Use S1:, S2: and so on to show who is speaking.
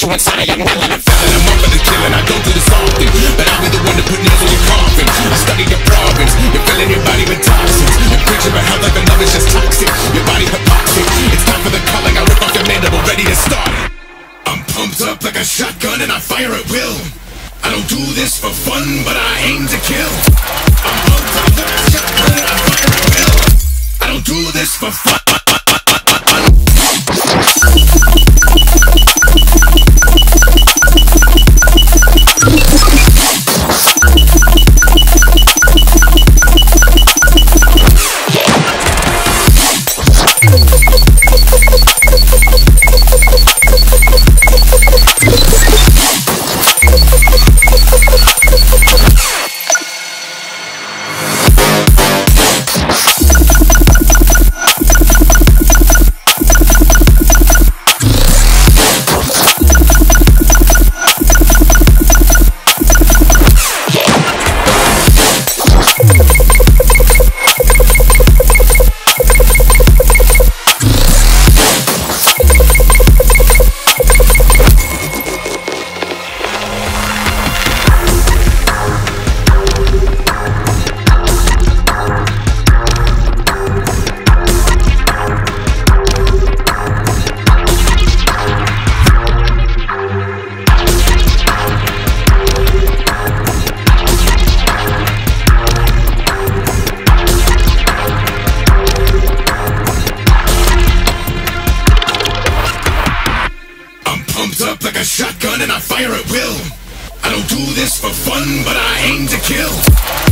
S1: you inside of your melon. I'm feeling I'm up for the killing. I don't do this often, but I'll be the one to put nails on your coffin. I study your problems. You're filling your body with toxins. And preaching about how like the love is just toxic. Your body hypoxic. It's time for the culling. I rip off your mandible, ready to start. I'm pumped up like a shotgun and I fire at will. I don't do this for fun, but I aim to kill. I'm pumped up like a shotgun and I fire at will. I don't do this for fun. Pumped up like a shotgun and I fire at will. I don't do this for fun, but I aim to kill.